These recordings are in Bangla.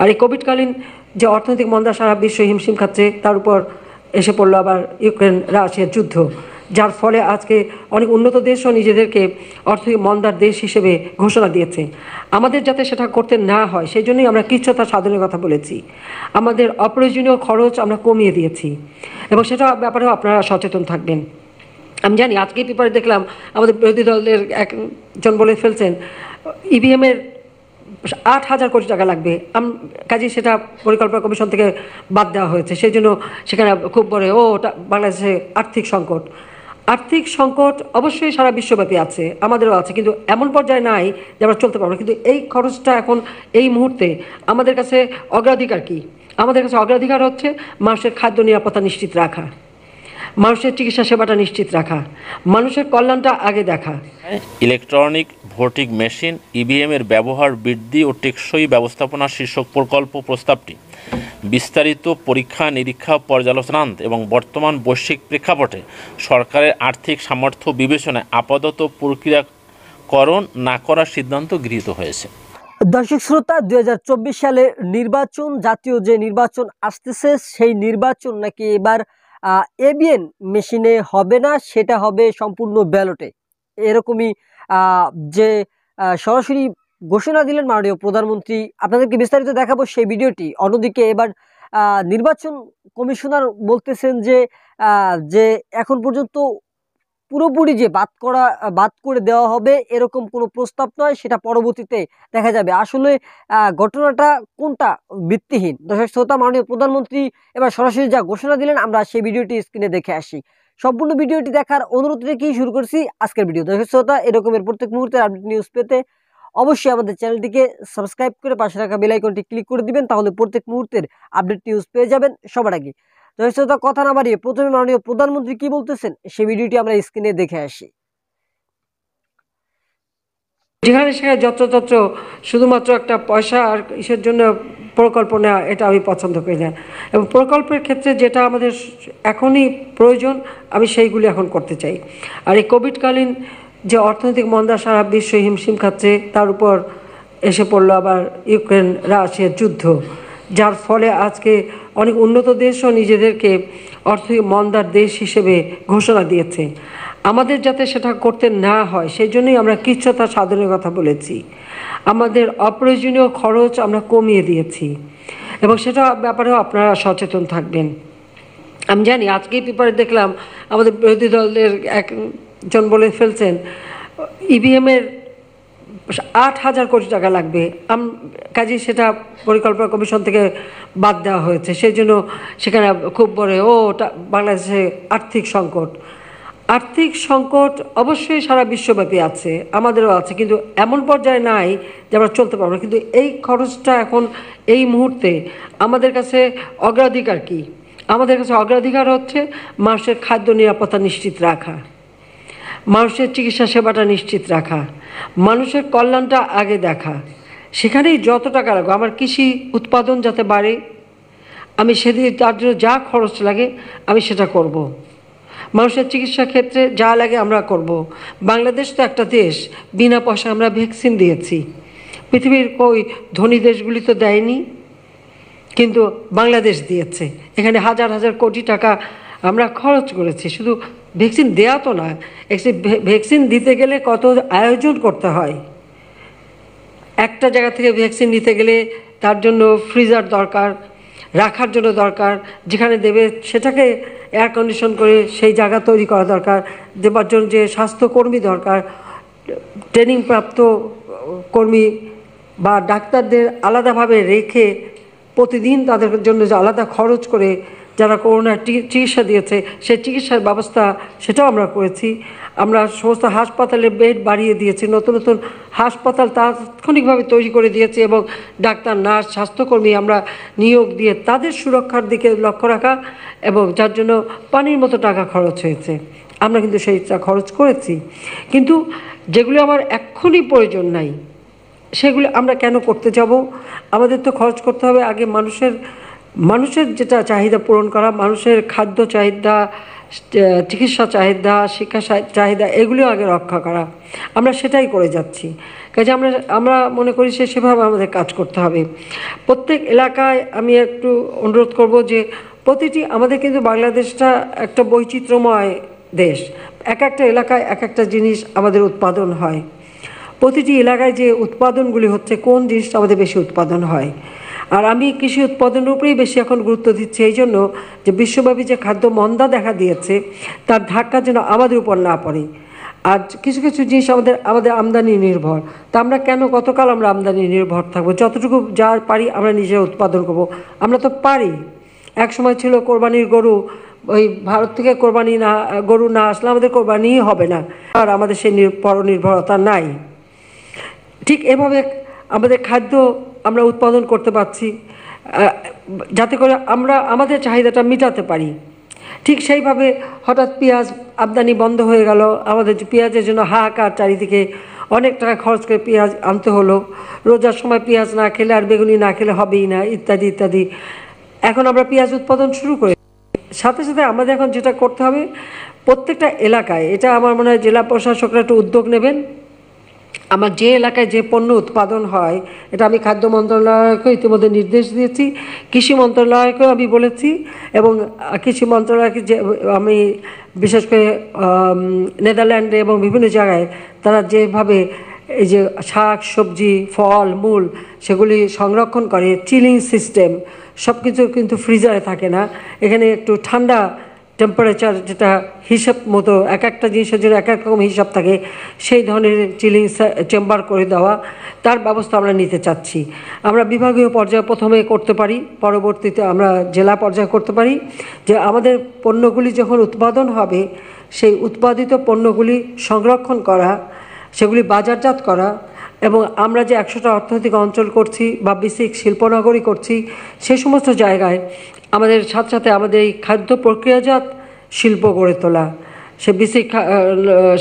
আর এই কোভিডকালীন যে অর্থনৈতিক মন্দা সারা বিশ্ব হিমশিম খাচ্ছে, তার উপর এসে পড়ল আবার ইউক্রেন রাশিয়ার যুদ্ধ, যার ফলে আজকে অনেক উন্নত দেশও নিজেদেরকে অর্থনৈতিক মন্দার দেশ হিসেবে ঘোষণা দিয়েছে। আমাদের যাতে সেটা করতে না হয়, সেই জন্যই আমরা কৃচ্ছতা সাধনের কথা বলেছি। আমাদের অপ্রয়োজনীয় খরচ আমরা কমিয়ে দিয়েছি এবং সেটা ব্যাপারেও আপনারা সচেতন থাকবেন। আমি জানি আজকে পেপারে দেখলাম আমাদের বিরোধী দলের একজন বলে ফেলছেন ইভিএমের আট হাজার কোটি টাকা লাগবে। আম- কাজে সেটা পরিকল্পনা কমিশন থেকে বাদ দেওয়া হয়েছে। সেই জন্য সেখানে খুব বড়, ও বাংলাদেশে আর্থিক সংকট। আর্থিক সংকট অবশ্যই সারা বিশ্বব্যাপী আছে, আমাদেরও আছে, কিন্তু এমন পর্যায়ে নাই যে আমরা চলতে পারব। কিন্তু এই খরচটা এখন এই মুহূর্তে আমাদের কাছে অগ্রাধিকার কি? আমাদের কাছে অগ্রাধিকার হচ্ছে মানুষের খাদ্য নিরাপত্তা নিশ্চিত রাখা। মানুষের চিকিৎসা সেবাটা নিশ্চিত রাখা। মানুষের কল্যাণটা আগে দেখা। ইলেকট্রনিক ভোটিং মেশিন ইভিএম এর ব্যবহার বৃদ্ধি ও টেকসই ব্যবস্থাপনা শীর্ষক প্রকল্প প্রস্তাবটি। বিস্তারিত পরীক্ষা নিরীক্ষা পর্যালোচনান্ত এবং বর্তমান বৈশ্বিক প্রেক্ষাপটে সরকারের আর্থিক সামর্থ্য বিবেচনায় আপাতত প্রক্রিয়াকরণ না করার সিদ্ধান্ত গৃহীত হয়েছে। দর্শক শ্রোতা দুই হাজার চব্বিশ সালে নির্বাচন জাতীয় যে নির্বাচন আসতেছে সেই নির্বাচন নাকি এবার এবিএন মেশিনে হবে না, সেটা হবে সম্পূর্ণ ব্যালটে। এরকমই যে সরাসরি ঘোষণা দিলেন মাননীয় প্রধানমন্ত্রী, আপনাদেরকে বিস্তারিত দেখাবো সেই ভিডিওটি। অন্যদিকে এবার নির্বাচন কমিশনার বলতেছেন যে যে এখন পর্যন্ত পুরোপুরি যে বাদ করা, বাদ করে দেওয়া হবে এরকম কোনো প্রস্তাব নয়, সেটা পরবর্তীতে দেখা যাবে। আসলে ঘটনাটা কোনটা? ভিত্তিহীন। দর্শক শ্রোতা, মাননীয় প্রধানমন্ত্রী এবার সরাসরি যা ঘোষণা দিলেন, আমরা সেই ভিডিওটি স্ক্রিনে দেখে আসি। সম্পূর্ণ ভিডিওটি দেখার অনুরোধ রেখেই শুরু করছি আজকের ভিডিও। দর্শক শ্রোতা, এরকমের প্রত্যেক মুহূর্তের আপডেট নিউজ পেতে অবশ্যই আমাদের চ্যানেলটিকে সাবস্ক্রাইব করে পাশে রাখা বেল আইকনটি ক্লিক করে দিবেন, তাহলে প্রত্যেক মুহূর্তের আপডেট নিউজ পেয়ে যাবেন সবার আগে। দর্শক কথা না বাড়িয়ে প্রথমে মাননীয় প্রধানমন্ত্রী কি বলতেছেন? সেই ভিডিওটি আমরা স্ক্রিনে দেখে আসি। যেখানে সেখানে যত্রতত্র শুধুমাত্র একটা পয়সা আর ইসের জন্য প্রকল্প নেওয়া এটা আমি পছন্দ করি না। এবং প্রকল্পের ক্ষেত্রে যেটা আমাদের এখনই প্রয়োজন, আমি সেইগুলি এখন করতে চাই। আর এই কোভিডকালীন যে অর্থনৈতিক মন্দা সারা বিশ্ব হিমশিম খাচ্ছে, তার উপর এসে পড়ল আবার ইউক্রেন রাশিয়ার যুদ্ধ। যার ফলে আজকে অনেক উন্নত দেশও নিজেদেরকে অর্থনৈতিক মন্দার দেশ হিসেবে ঘোষণা দিয়েছে। আমাদের যাতে সেটা করতে না হয় সেই জন্যই আমরা কৃচ্ছতা সাধনের কথা বলেছি। আমাদের অপ্রয়োজনীয় খরচ আমরা কমিয়ে দিয়েছি। এবং সেটা ব্যাপারেও আপনারা সচেতন থাকবেন। আমি জানি, আজকেই পেপারে দেখলাম আমাদের বিরোধী দলের একজন বলে ফেলছেন ইভিএমের আট হাজার কোটি টাকা লাগবে। আম, কাজে সেটা পরিকল্পনা কমিশন থেকে বাদ দেওয়া হয়েছে। সেই জন্য সেখানে খুব বড়, ও বাংলাদেশে আর্থিক সংকট। আর্থিক সংকট অবশ্যই সারা বিশ্বব্যাপী আছে, আমাদেরও আছে, কিন্তু এমন পর্যায়ে নাই যে আমরা চলতে পারব না। কিন্তু এই খরচটা এখন এই মুহূর্তে আমাদের কাছে অগ্রাধিকার কি? আমাদের কাছে অগ্রাধিকার হচ্ছে মানুষের খাদ্য নিরাপত্তা নিশ্চিত রাখা। মানুষের চিকিৎসা সেবাটা নিশ্চিত রাখা মানুষের কল্যাণটা আগে দেখা সেখানেই যত টাকা লাগবে আমার কৃষি উৎপাদন যাতে বাড়ে, আমি সেদিন তার জন্য যা খরচ লাগে, আমি সেটা করব। মানুষের চিকিৎসা ক্ষেত্রে যা লাগে আমরা করব। বাংলাদেশ তো একটা দেশ, বিনা পয়সা আমরা ভ্যাকসিন দিয়েছি পৃথিবীর কই ধনী দেশগুলি তো দেয়নি, কিন্তু বাংলাদেশ দিয়েছে এখানে হাজার হাজার কোটি টাকা আমরা খরচ করেছি। শুধু ভ্যাকসিন দেওয়া তো না একটি ভ্যাকসিন দিতে গেলে কত আয়োজন করতে হয়। একটা জায়গা থেকে ভ্যাকসিন নিতে গেলে তার জন্য ফ্রিজার দরকার, রাখার জন্য দরকার, যেখানে দেবে সেটাকে এয়ার কন্ডিশন করে সেই জায়গা তৈরি করা দরকার, দেবার জন্য যে স্বাস্থ্যকর্মী দরকার ট্রেনিং প্রাপ্ত কর্মী বা ডাক্তারদের আলাদাভাবে রেখে প্রতিদিন তাদের জন্য যে আলাদা খরচ করে যারা করোনার চিকিৎসা দিয়েছে, সেই চিকিৎসার ব্যবস্থা সেটাও আমরা করেছি। আমরা সমস্ত হাসপাতালে বেড বাড়িয়ে দিয়েছি, নতুন নতুন হাসপাতাল তাৎক্ষণিকভাবে তৈরি করে দিয়েছি এবং ডাক্তার, নার্স, স্বাস্থ্যকর্মী আমরা নিয়োগ দিয়ে তাদের সুরক্ষার দিকে লক্ষ্য রাখা এবং যার জন্য পানির মতো টাকা খরচ হয়েছে। আমরা কিন্তু সেইটা খরচ করেছি। কিন্তু যেগুলো আমার এক্ষুনি প্রয়োজন নাই, সেগুলো আমরা কেন করতে যাব? আমাদের তো খরচ করতে হবে আগে মানুষের মানুষের যেটা চাহিদা পূরণ করা, মানুষের খাদ্য চাহিদা চিকিৎসা চাহিদা, শিক্ষা চাহিদা, এগুলিও আগে রক্ষা করা। আমরা সেটাই করে যাচ্ছি। কাজে আমরা আমরা মনে করি সে সেভাবে আমাদের কাজ করতে হবে। প্রত্যেক এলাকায় আমি একটু অনুরোধ করব যে, প্রতিটি আমাদের কিন্তু বাংলাদেশটা একটা বৈচিত্র্যময় দেশ। এক একটা এলাকায় এক একটা জিনিস আমাদের উৎপাদন হয়। প্রতিটি এলাকায় যে উৎপাদনগুলি হচ্ছে, কোন জিনিসটা আমাদের বেশি উৎপাদন হয়? আর আমি কৃষি উৎপাদনের উপরেই বেশি এখন গুরুত্ব দিচ্ছি, এই জন্য যে বিশ্বব্যাপী যে খাদ্য মন্দা দেখা দিয়েছে, তার ধাক্কা যেন আমাদের উপর না পড়ে। আর কিছু কিছু জিনিস আমাদের আমাদের আমদানি নির্ভর। তা আমরা কেন গতকাল আমরা আমদানি নির্ভর থাকব? যতটুকু যা পারি আমরা নিজে উৎপাদন করব। আমরা তো পারি। এক সময় ছিল কোরবানির গরু, ওই ভারত থেকে কোরবানি না, গরু না আসলে আমাদের কোরবানিই হবে না। আর আমাদের সেই নির- পরনির্ভরতা নাই। ঠিক এভাবে আমাদের খাদ্য আমরা উৎপাদন করতে পারছি যাতে করে আমরা আমাদের চাহিদাটা মেটাতে পারি। ঠিক সেইভাবে হঠাৎ পেঁয়াজ আমদানি বন্ধ হয়ে গেল, আমাদের পেঁয়াজের জন্য হাহাকার চারিদিকে অনেক টাকা খরচ করে পেঁয়াজ আনতে হলো। রোজার সময় পেঁয়াজ না খেলে আর বেগুনি না খেলে হবেই না, ইত্যাদি ইত্যাদি। এখন আমরা পেঁয়াজ উৎপাদন শুরু করে। সাথে সাথে আমাদের এখন যেটা করতে হবে, প্রত্যেকটা এলাকায়, এটা আমার মনে হয় জেলা প্রশাসকরা একটু উদ্যোগ নেবেন। আমার যে এলাকায় যে পণ্য উৎপাদন হয়, এটা আমি খাদ্য মন্ত্রণালয়কে ইতিমধ্যে নির্দেশ দিয়েছি, কৃষি মন্ত্রণালয়কেও আমি বলেছি, এবং কৃষি মন্ত্রণালয়কে যে, আমি বিশেষ করে নেদারল্যান্ডে এবং বিভিন্ন জায়গায় তারা যেভাবে এই যে শাক, সবজি, ফল, মূল সেগুলি সংরক্ষণ করে, চিলিং সিস্টেম সব কিছু কিন্তু ফ্রিজারে থাকে না। এখানে একটু ঠান্ডা টেম্পারেচার যেটা হিসাব মতো এক একটা জিনিসের জন্য এক এক রকম হিসাব থাকে, সেই ধরনের চিলিং চেম্বার করে দেওয়া, তার ব্যবস্থা আমরা নিতে চাচ্ছি। আমরা বিভাগীয় পর্যায়ে প্রথমে করতে পারি, পরবর্তীতে আমরা জেলা পর্যায়ে করতে পারি যে আমাদের পণ্যগুলি যখন উৎপাদন হবে, সেই উৎপাদিত পণ্যগুলি সংরক্ষণ করা, সেগুলি বাজারজাত করা এবং আমরা যে একশোটা অর্থনৈতিক অঞ্চল করছি বা বিসিক শিল্পনগরী করছি, সে সমস্ত জায়গায় আমাদের সাথে সাথে আমাদের এই খাদ্য প্রক্রিয়াজাত শিল্প গড়ে তোলা। সে বিসিক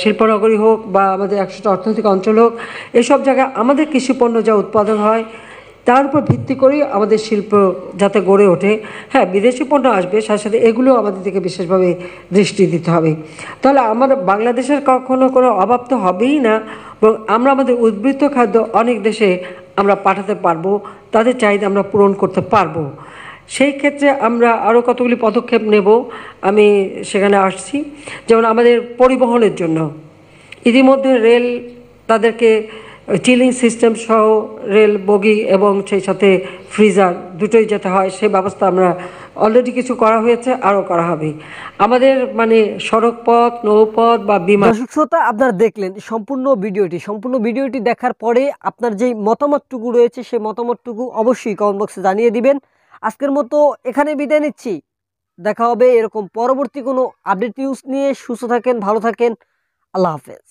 শিল্পনগরী হোক বা আমাদের একশোটা অর্থনৈতিক অঞ্চল হোক, এসব জায়গায় আমাদের কৃষিপণ্য যা উৎপাদন হয় তার উপর ভিত্তি করেই আমাদের শিল্প যাতে গড়ে ওঠে। হ্যাঁ বিদেশি পণ্য আসবে, সাথে সাথে এগুলো আমাদের দিকে বিশেষভাবে দৃষ্টি দিতে হবে। তাহলে আমার বাংলাদেশের কখনো কোনো অভাব তো হবেই না, এবং আমরা আমাদের উদ্বৃত্ত খাদ্য অনেক দেশে আমরা পাঠাতে পারব, তাদের চাহিদা আমরা পূরণ করতে পারব। সেই ক্ষেত্রে আমরা আরও কতগুলি পদক্ষেপ নেব, আমি সেখানে আসছি। যেমন আমাদের পরিবহনের জন্য। ইতিমধ্যে রেল তাদেরকে চিলিং সিস্টেম সহ রেল বগি এবং সেই সাথে ফ্রিজার দুটোই যেতে হয়, সে ব্যবস্থা আমরা অলরেডি কিছু করা হয়েছে, আরও করা হবে। আমাদের মানে সড়ক পথ নৌপথ বা বিমান দর্শক শ্রোতা, আপনারা দেখলেন সম্পূর্ণ ভিডিওটি। সম্পূর্ণ ভিডিওটি দেখার পরে আপনার যেই মতামতটুকু রয়েছে সেই মতামতটুকু অবশ্যই কমেন্ট বক্সে জানিয়ে দিবেন। আজকের মতো এখানে বিদায় নিচ্ছি। দেখা হবে এরকম পরবর্তী কোনো আপডেট নিউজ নিয়ে। সুস্থ থাকেন, ভালো থাকেন। আল্লাহ হাফেজ।